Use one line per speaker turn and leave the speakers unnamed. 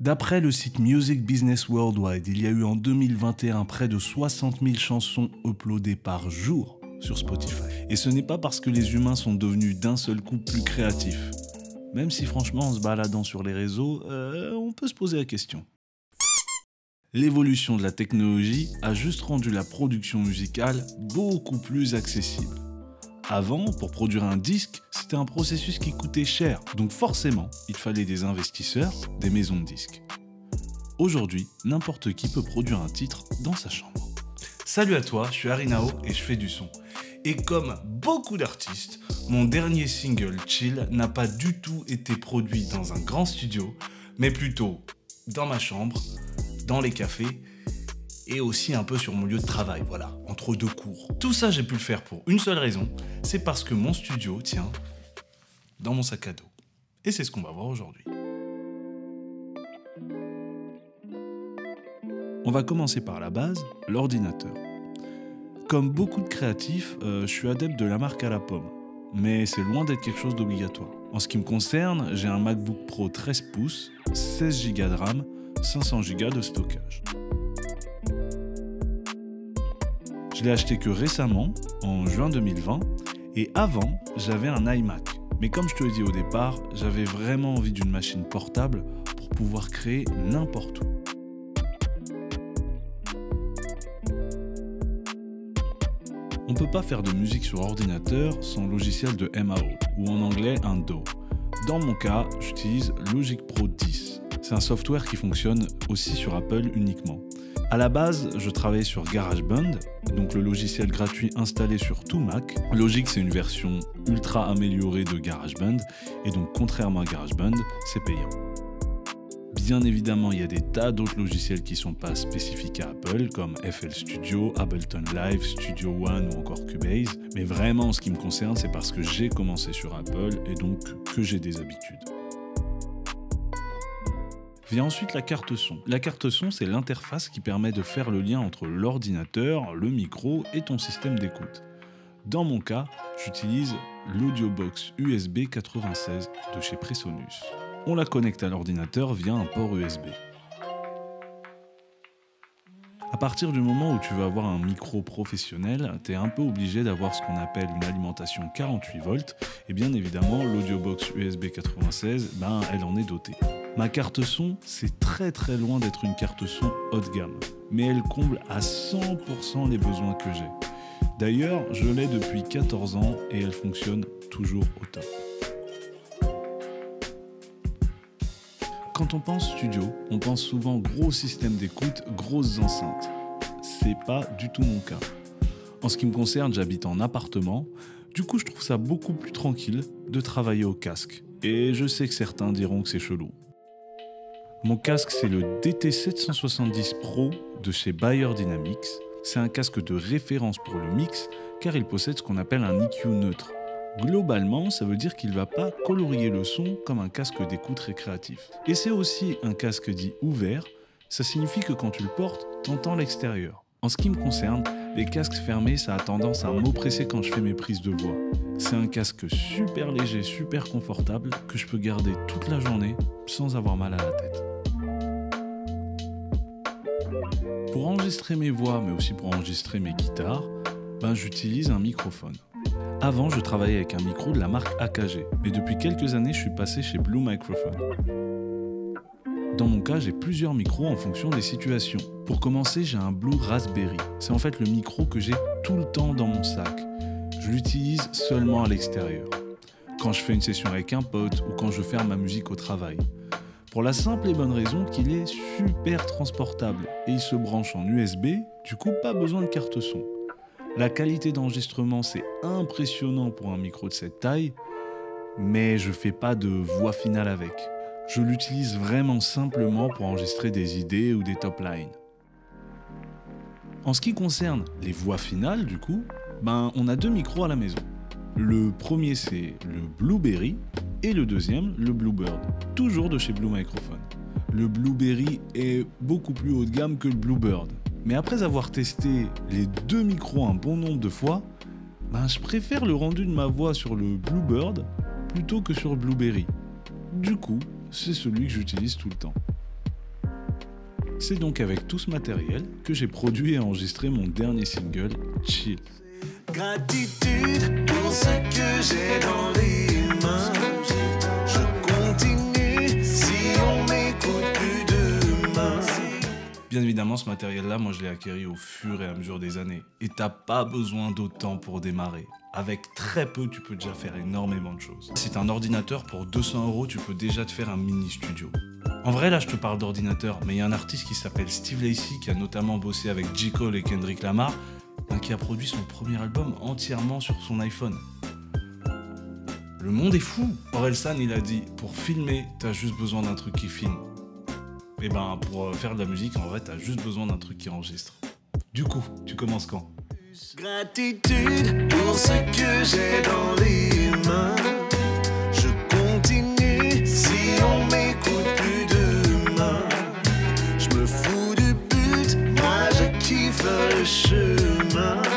D'après le site Music Business Worldwide, il y a eu en 2021 près de 60 000 chansons uploadées par jour sur Spotify. Et ce n'est pas parce que les humains sont devenus d'un seul coup plus créatifs. Même si franchement, en se baladant sur les réseaux, euh, on peut se poser la question. L'évolution de la technologie a juste rendu la production musicale beaucoup plus accessible. Avant, pour produire un disque, c'était un processus qui coûtait cher, donc forcément, il fallait des investisseurs, des maisons de disques. Aujourd'hui, n'importe qui peut produire un titre dans sa chambre. Salut à toi, je suis Arinao et je fais du son. Et comme beaucoup d'artistes, mon dernier single Chill n'a pas du tout été produit dans un grand studio, mais plutôt dans ma chambre, dans les cafés et aussi un peu sur mon lieu de travail, voilà, entre deux cours. Tout ça, j'ai pu le faire pour une seule raison, c'est parce que mon studio tient dans mon sac à dos. Et c'est ce qu'on va voir aujourd'hui. On va commencer par la base, l'ordinateur. Comme beaucoup de créatifs, euh, je suis adepte de la marque à la pomme, mais c'est loin d'être quelque chose d'obligatoire. En ce qui me concerne, j'ai un MacBook Pro 13 pouces, 16 Go de RAM, 500 Go de stockage. Je l'ai acheté que récemment, en juin 2020, et avant, j'avais un iMac. Mais comme je te l'ai dit au départ, j'avais vraiment envie d'une machine portable pour pouvoir créer n'importe où. On ne peut pas faire de musique sur ordinateur sans logiciel de MAO, ou en anglais un DAW. Dans mon cas, j'utilise Logic Pro 10. C'est un software qui fonctionne aussi sur Apple uniquement. À la base, je travaillais sur GarageBand, donc le logiciel gratuit installé sur tout Mac. Logic, c'est une version ultra améliorée de GarageBand, et donc contrairement à GarageBand, c'est payant. Bien évidemment, il y a des tas d'autres logiciels qui ne sont pas spécifiques à Apple, comme FL Studio, Ableton Live, Studio One ou encore Cubase. Mais vraiment, en ce qui me concerne, c'est parce que j'ai commencé sur Apple et donc que j'ai des habitudes. Vient ensuite la carte son. La carte son, c'est l'interface qui permet de faire le lien entre l'ordinateur, le micro et ton système d'écoute. Dans mon cas, j'utilise l'Audiobox USB 96 de chez Presonus. On la connecte à l'ordinateur via un port USB. Partir du moment où tu veux avoir un micro professionnel, tu es un peu obligé d'avoir ce qu'on appelle une alimentation 48 volts, et bien évidemment l'Audiobox USB 96, ben, elle en est dotée. Ma carte son, c'est très très loin d'être une carte son haut de gamme, mais elle comble à 100% les besoins que j'ai. D'ailleurs, je l'ai depuis 14 ans et elle fonctionne toujours au top. Quand on pense studio, on pense souvent gros système d'écoute, grosses enceintes. C'est pas du tout mon cas. En ce qui me concerne, j'habite en appartement, du coup je trouve ça beaucoup plus tranquille de travailler au casque. Et je sais que certains diront que c'est chelou. Mon casque, c'est le DT770 Pro de chez Bayer Dynamics. C'est un casque de référence pour le mix car il possède ce qu'on appelle un EQ neutre. Globalement, ça veut dire qu'il ne va pas colorier le son comme un casque d'écoute récréatif. Et c'est aussi un casque dit ouvert, ça signifie que quand tu le portes, t'entends l'extérieur. En ce qui me concerne, les casques fermés, ça a tendance à m'oppresser quand je fais mes prises de voix. C'est un casque super léger, super confortable que je peux garder toute la journée sans avoir mal à la tête. Pour enregistrer mes voix, mais aussi pour enregistrer mes guitares, ben, j'utilise un microphone. Avant, je travaillais avec un micro de la marque AKG, mais depuis quelques années, je suis passé chez Blue Microphone. Dans mon cas, j'ai plusieurs micros en fonction des situations. Pour commencer, j'ai un Blue Raspberry. C'est en fait le micro que j'ai tout le temps dans mon sac. Je l'utilise seulement à l'extérieur. Quand je fais une session avec un pote ou quand je fais ma musique au travail. Pour la simple et bonne raison qu'il est super transportable et il se branche en USB, du coup pas besoin de carte son. La qualité d'enregistrement c'est impressionnant pour un micro de cette taille, mais je fais pas de voix finale avec je l'utilise vraiment simplement pour enregistrer des idées ou des top lines. En ce qui concerne les voix finales, du coup, ben, on a deux micros à la maison. Le premier, c'est le Blueberry et le deuxième, le Bluebird, toujours de chez Blue Microphone. Le Blueberry est beaucoup plus haut de gamme que le Bluebird. Mais après avoir testé les deux micros un bon nombre de fois, ben, je préfère le rendu de ma voix sur le Bluebird plutôt que sur Blueberry. Du coup, c'est celui que j'utilise tout le temps. C'est donc avec tout ce matériel que j'ai produit et enregistré mon dernier single, Chill. Bien évidemment, ce matériel-là, moi je l'ai acquis au fur et à mesure des années. Et t'as pas besoin d'autant pour démarrer. Avec très peu, tu peux déjà faire énormément de choses. T'as un ordinateur, pour 200 euros, tu peux déjà te faire un mini studio. En vrai, là, je te parle d'ordinateur, mais il y a un artiste qui s'appelle Steve Lacy qui a notamment bossé avec J. Cole et Kendrick Lamar, hein, qui a produit son premier album entièrement sur son iPhone. Le monde est fou. Orelsan, il a dit pour filmer, t'as juste besoin d'un truc qui filme. Et ben, pour euh, faire de la musique, en vrai, t'as juste besoin d'un truc qui enregistre. Du coup, tu commences quand?
Gratitude pour ce que j'ai dans les mains. Je continue si on m'écoute plus demain. Je me fous du but, moi je kiffe le chemin.